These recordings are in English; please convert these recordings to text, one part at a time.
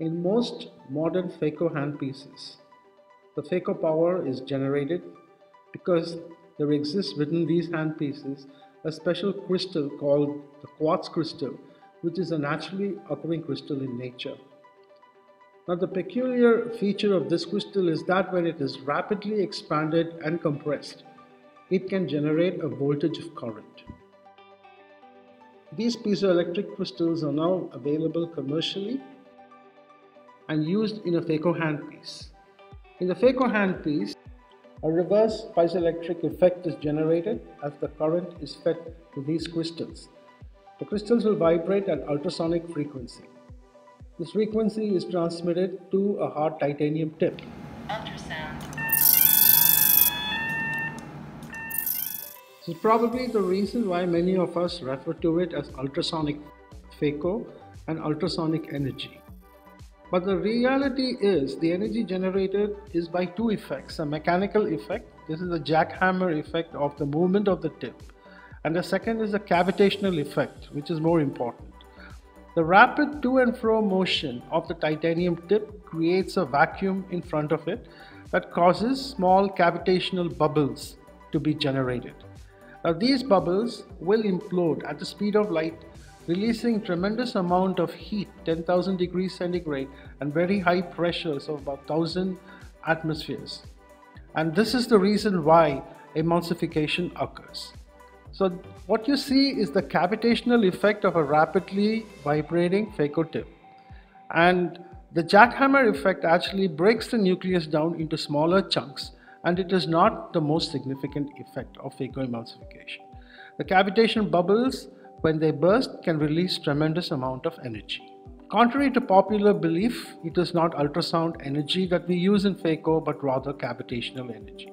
In most modern phaco handpieces, the phaco power is generated because there exists within these handpieces a special crystal called the quartz crystal, which is a naturally occurring crystal in nature. Now, the peculiar feature of this crystal is that when it is rapidly expanded and compressed, it can generate a voltage of current. These piezoelectric crystals are now available commercially and used in a phaco handpiece. In the phaco handpiece, a reverse piezoelectric effect is generated as the current is fed to these crystals. The crystals will vibrate at ultrasonic frequency. This frequency is transmitted to a hard titanium tip. Ultrasound. This is probably the reason why many of us refer to it as ultrasonic phaco and ultrasonic energy. But the reality is the energy generated is by two effects a mechanical effect, this is the jackhammer effect of the movement of the tip, and the second is the cavitational effect, which is more important. The rapid to and fro motion of the titanium tip creates a vacuum in front of it that causes small cavitational bubbles to be generated. Now these bubbles will implode at the speed of light releasing tremendous amount of heat 10,000 degrees centigrade and very high pressures of about 1000 atmospheres. And this is the reason why emulsification occurs. So what you see is the cavitational effect of a rapidly vibrating phaco tip. And the jackhammer effect actually breaks the nucleus down into smaller chunks and it is not the most significant effect of phacoemulsification. The cavitation bubbles, when they burst, can release tremendous amount of energy. Contrary to popular belief, it is not ultrasound energy that we use in phaco but rather cavitational energy.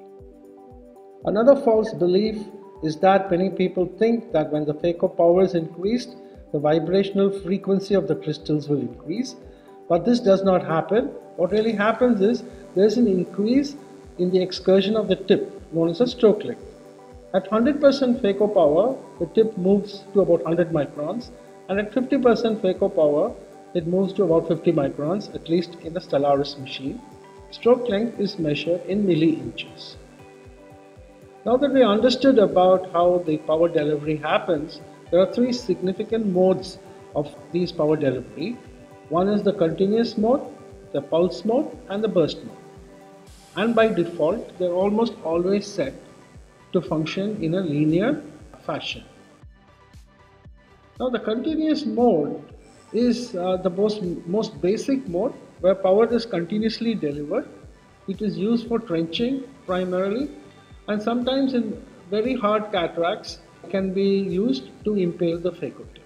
Another false belief is that many people think that when the phaco power is increased, the vibrational frequency of the crystals will increase. But this does not happen. What really happens is there is an increase in the excursion of the tip, known as a stroke length. At 100% phaco power, the tip moves to about 100 microns, and at 50% phaco power, it moves to about 50 microns, at least in the Stellaris machine. Stroke length is measured in milli inches. Now that we understood about how the power delivery happens, there are three significant modes of these power delivery. One is the continuous mode, the pulse mode and the burst mode. And by default, they're almost always set to function in a linear fashion. Now the continuous mode is uh, the most, most basic mode where power is continuously delivered. It is used for trenching primarily and sometimes in very hard cataracts can be used to impale the phaco tip.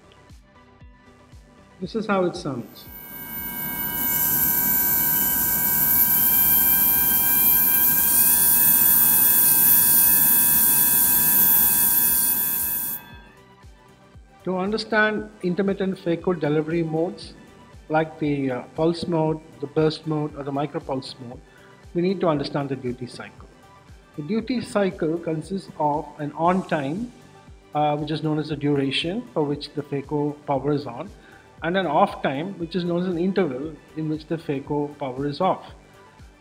This is how it sounds. To understand intermittent phaco delivery modes like the uh, pulse mode, the burst mode or the micropulse mode, we need to understand the duty cycle. The duty cycle consists of an on time, uh, which is known as the duration for which the phaco power is on, and an off time, which is known as an interval in which the phaco power is off.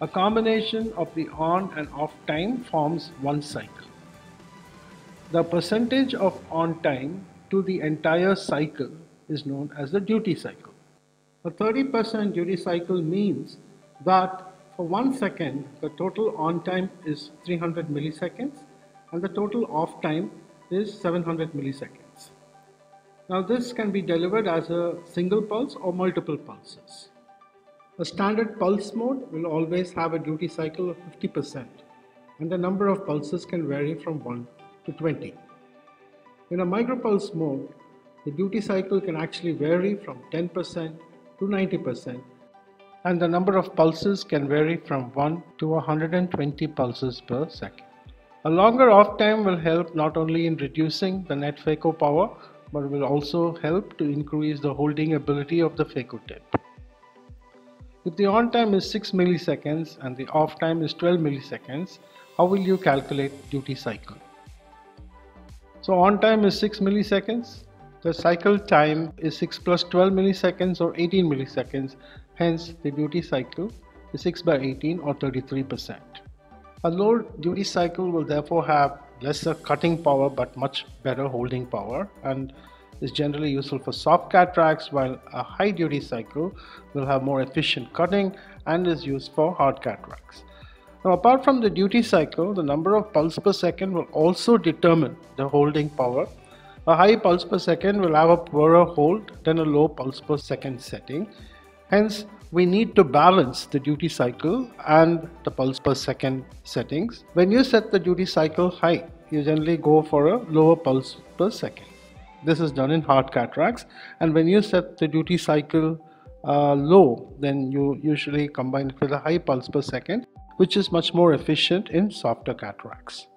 A combination of the on and off time forms one cycle. The percentage of on time to the entire cycle is known as the duty cycle. A 30% duty cycle means that for one second, the total on time is 300 milliseconds and the total off time is 700 milliseconds. Now this can be delivered as a single pulse or multiple pulses. A standard pulse mode will always have a duty cycle of 50% and the number of pulses can vary from 1 to 20. In a micropulse mode, the duty cycle can actually vary from 10% to 90% and the number of pulses can vary from 1 to 120 pulses per second. A longer off time will help not only in reducing the net phaco power but will also help to increase the holding ability of the phaco tip. If the on time is 6 milliseconds and the off time is 12 milliseconds, how will you calculate duty cycle? So on time is 6 milliseconds, The cycle time is 6 plus 12 milliseconds or 18 milliseconds, hence the duty cycle is 6 by 18 or 33%. A low duty cycle will therefore have lesser cutting power but much better holding power and is generally useful for soft cataracts while a high duty cycle will have more efficient cutting and is used for hard cataracts. Now apart from the duty cycle, the number of pulse per second will also determine the holding power. A high pulse per second will have a poorer hold than a low pulse per second setting. Hence, we need to balance the duty cycle and the pulse per second settings. When you set the duty cycle high, you generally go for a lower pulse per second. This is done in hard cataracts and when you set the duty cycle uh, low then you usually combine it with a high pulse per second which is much more efficient in softer cataracts.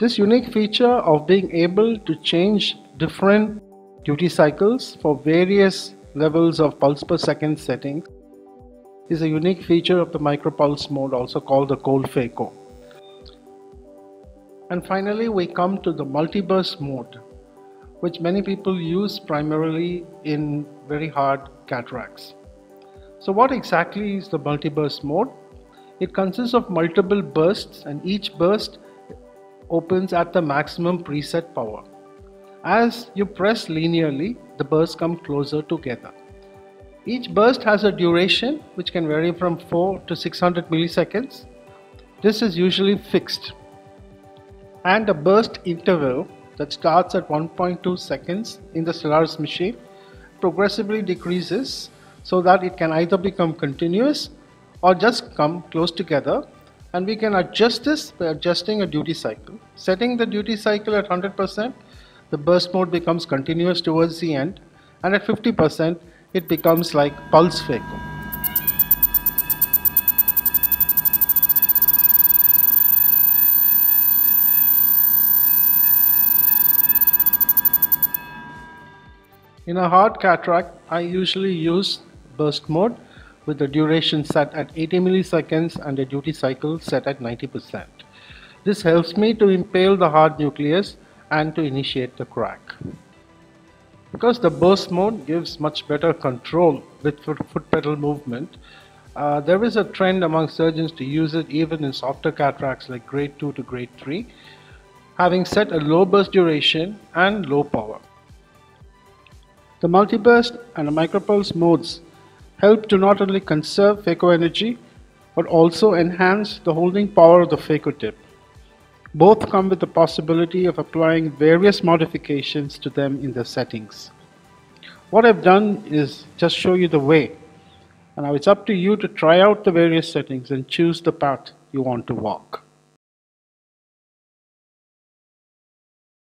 This unique feature of being able to change different duty cycles for various levels of pulse per second settings is a unique feature of the micropulse mode also called the cold. And finally we come to the multiburst mode which many people use primarily in very hard cataracts. So what exactly is the multiburst mode? It consists of multiple bursts and each burst opens at the maximum preset power. As you press linearly, the bursts come closer together. Each burst has a duration which can vary from 4 to 600 milliseconds. This is usually fixed. And a burst interval that starts at 1.2 seconds in the Stellaris machine progressively decreases so that it can either become continuous or just come close together and we can adjust this by adjusting a duty cycle. Setting the duty cycle at 100%, the burst mode becomes continuous towards the end and at 50% it becomes like pulse phaco. In a hard cataract, I usually use burst mode with the duration set at 80 milliseconds and the duty cycle set at 90%. This helps me to impale the hard nucleus and to initiate the crack. Because the burst mode gives much better control with foot pedal movement, uh, there is a trend among surgeons to use it even in softer cataracts like grade 2 to grade 3, having set a low burst duration and low power. The multi-burst and the micropulse modes help to not only conserve phaco energy but also enhance the holding power of the phaco tip. Both come with the possibility of applying various modifications to them in the settings. What I've done is just show you the way and now it's up to you to try out the various settings and choose the path you want to walk.